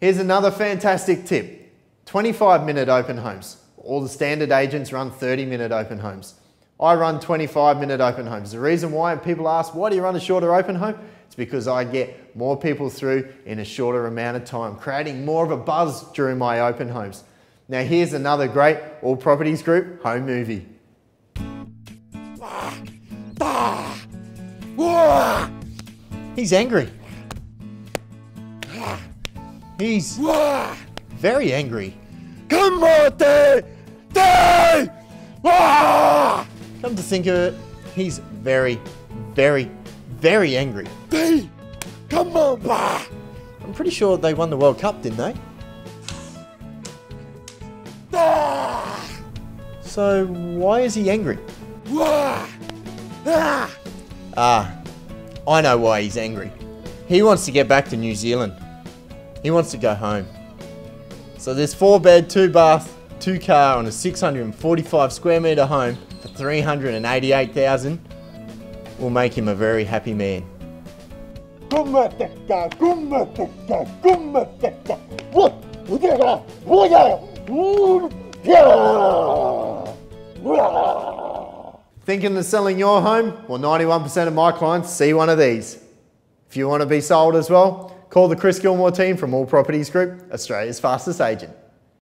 Here's another fantastic tip 25 minute open homes. All the standard agents run 30 minute open homes. I run 25 minute open homes. The reason why people ask, why do you run a shorter open home? It's because I get more people through in a shorter amount of time, creating more of a buzz during my open homes. Now here's another great All Properties Group home movie. He's angry. He's very angry. Come on! Come to think of it, he's very, very, very angry. Dave! Come on, bah! I'm pretty sure they won the World Cup, didn't they? Ah! So why is he angry? Ah! Ah, I know why he's angry. He wants to get back to New Zealand. He wants to go home. So this four bed, two bath, two car on a 645 square metre home for 388,000 will make him a very happy man. Thinking of selling your home? Well, 91% of my clients see one of these. If you want to be sold as well, call the Chris Gilmour team from All Properties Group, Australia's fastest agent.